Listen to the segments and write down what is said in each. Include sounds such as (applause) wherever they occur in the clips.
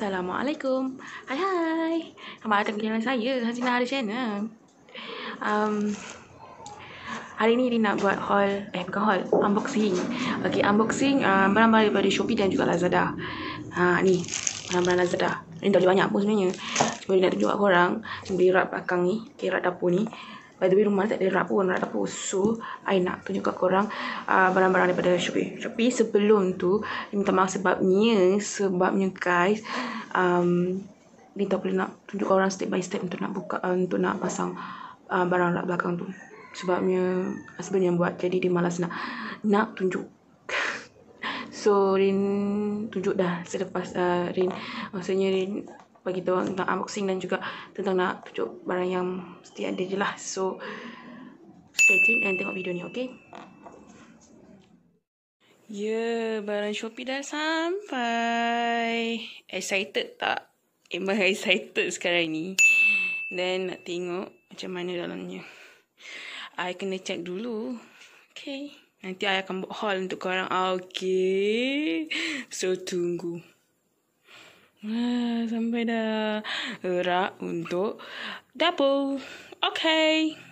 Assalamualaikum. Hai hai. Selamat datang ke channel saya, Hazina Hari Channel. Um, hari ni Rin nak buat haul, eh bukan haul, unboxing. Okay, unboxing uh, barang-barang daripada Shopee dan juga Lazada. Ha, ni, barang-barang Lazada. Rin tak boleh banyak pun sebenarnya. Cuma Rin nak tunjuk kat korang. Beli rak belakang ni, okay, rak dapur ni. By the way, rumah tak ada rak pun, rak dapur. So, I nak tunjuk kat korang uh, barang-barang daripada Shopee. Shopee sebelum tu, minta maaf sebabnya, sebabnya guys, um, ni tak boleh nak tunjuk orang step by step untuk nak buka, uh, untuk nak pasang uh, barang rak belakang tu. Sebabnya, husband yang buat, jadi dia malas nak, nak tunjuk. (laughs) so, Rin tunjuk dah selepas uh, Rin, maksudnya Rin bagi tahu tentang unboxing dan juga tentang nak tunjuk barang yang mesti ada je lah. So, stay tune and tengok video ni, okay? Ya, yeah, barang Shopee dah sampai. Excited tak? Emang (laughs) excited sekarang ni. Dan nak tengok macam mana dalamnya. I kena check dulu. Okay. Nanti I akan buat haul untuk korang. Okay. So, tunggu. Wah, sampai dah rak untuk dapur. Okay.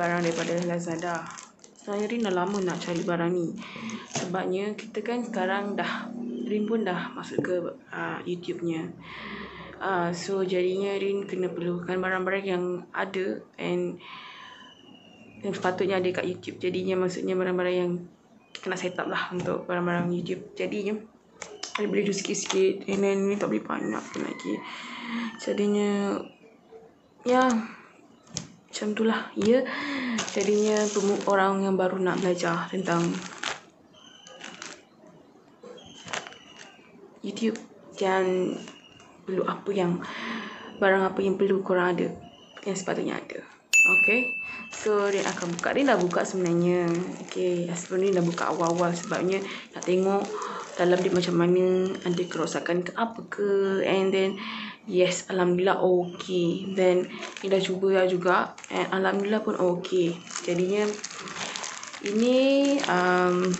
Barang daripada Lazada. Saya Rin dah lama nak cari barang ni. Sebabnya kita kan sekarang dah Rin pun dah masuk ke uh, YouTube-nya. Uh, so jadinya Rin kena perlukan barang-barang yang ada and yang sepatutnya ada kat YouTube. Jadinya maksudnya barang-barang yang nak set up lah untuk barang-barang YouTube. Jadinya Rin beli dulu sikit-sikit and then ni tak beli banyak pun lagi. Jadinya ya yeah, macam tu lah. Ya. Jadinya orang yang baru nak belajar tentang YouTube dan perlu apa yang barang apa yang perlu korang ada yang sepatutnya ada. Okay So Rin akan buka. Rin dah buka sebenarnya. Okay Sebelum ni dah buka awal-awal Sebabnya Nak tengok Dalam dia macam mana Ada kerosakan ke apa ke And then Yes Alhamdulillah okay. Then Ni dah cuba lah juga And Alhamdulillah pun okay. Jadinya Ini um,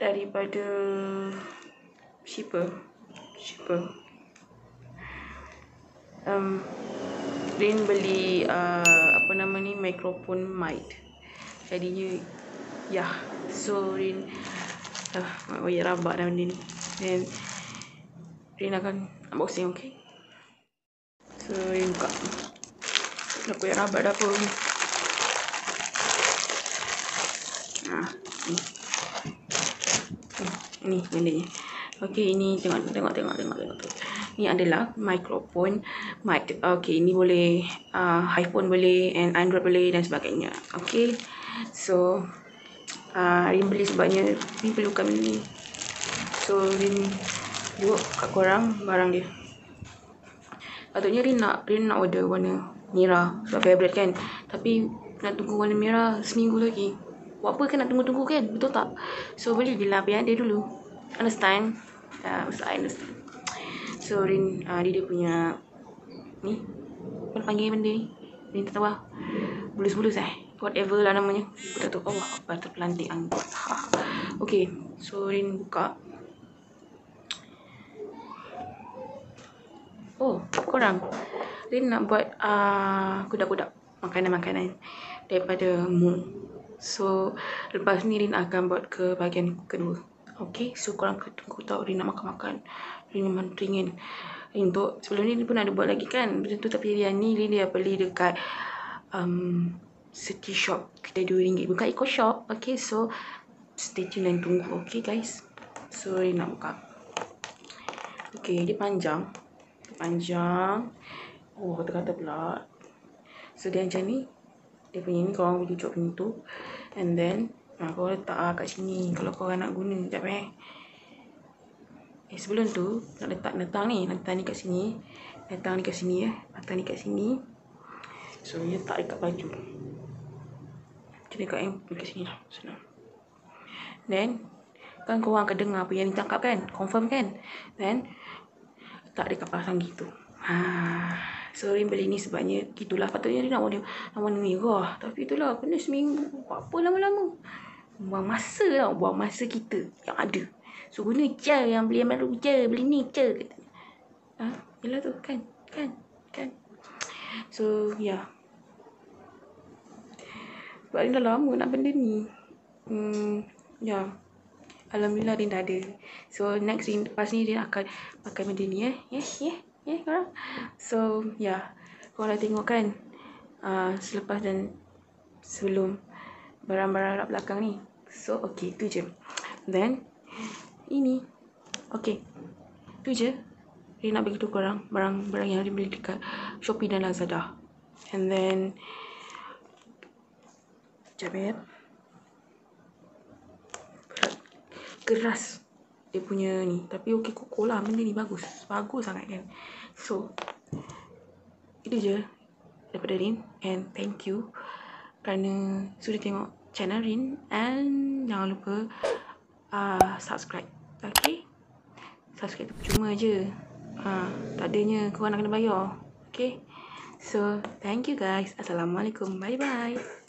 Daripada Shipper. Shipper. Um, Rin beli uh, apa nama ni microphone mic. Jadinya ya yeah. so Rin uh, oh ya rabak dah benda ni then Rin akan unboxing okay so Rin buka dah koyak rabak dah pun ni ni benda ni Okay, ini tengok tengok tengok tengok tengok tu. Ini adalah microphone mic. Okay, ini boleh uh, iPhone boleh and Android boleh dan sebagainya. Okay. So uh, Rin beli sebabnya Rin perlukan ni. So Rin tengok kat korang barang dia. Patutnya Rin nak Rin nak order warna merah sebab favorite kan. Tapi nak tunggu warna merah seminggu lagi. Buat apa kan nak tunggu-tunggu kan? Betul tak? So boleh je lah biar dia dulu. Understand? Uh, I understand. So, Rin, uh, dia, dia punya ni. Apa panggil benda ni? Rin tak tahu lah. Bulus-bulus eh. Whatever lah namanya. Aku tak tahu. Allah, apa terpelantik angkat. Ha. Okay. So, Rin buka. Oh, korang. Rin nak buat uh, kudak-kudak makanan-makanan daripada Mu. So, lepas ni Rin akan buat ke bahagian kedua. Okay, so korang tunggu tahu Rin nak makan-makan. Rin memang teringin. Untuk sebelum ni Rin pun ada buat lagi kan. Benda tu tapi yang ni Rin dia beli dekat um, City Shop. Kita RM2. Bukan Eco Shop. Okay, so stay tune dan tunggu. Okay guys. So Rin nak buka. Okay, dia panjang. Dia panjang. Oh, kata-kata pula. So dia macam ni. Dia punya ni korang boleh cucuk pintu. And then Ha, kau letak lah kat sini kalau kau nak guna. Sekejap eh. Eh, sebelum tu, nak letak netang ni. Netang ni kat sini. Netang ni kat sini ya. Netang ni kat sini. So, dia letak dekat baju. Kita dekat yang dekat sini lah. Senang. Then, kan korang akan dengar apa yang ditangkap kan? Confirm kan? Then, letak dekat pasang gitu. Ha. So, Rin beli ni sebabnya gitulah. Patutnya dia nak warna, nak warna merah. Tapi itulah, kena seminggu. Apa lama-lama. Buang masa tau. Buang masa kita yang ada. So, guna je yang beli yang baru je. Beli ni je. Ha? Yelah tu, kan? Kan? Kan? So. Yeah. Sebab Rin dah lama nak benda ni. Hmm, ya. Yeah. Alhamdulillah Rin dah ada. So, next Rin, lepas ni Rin akan pakai benda ni eh. Yeah, yeah. Yeah, korang. So, ya. Yeah. Korang dah tengok kan? Uh, selepas dan sebelum barang-barang kat belakang ni. So, okay. Tu je. Then, ini. Okay. Tu je. Dia nak bagi tu korang barang-barang yang dia beli dekat Shopee dan Lazada. And then, Sekejap ya. Keras. Dia punya ni. Tapi okey kokoh lah. Benda ni bagus. Bagus sangat kan? So itu je daripada Rin. And thank you. Kerana sudah tengok channel Rin. And jangan lupa uh, subscribe. Okay subscribe tu cuma je. Uh, tak adanya korang nak kena bayar. Okay so thank you guys. Assalamualaikum. Bye bye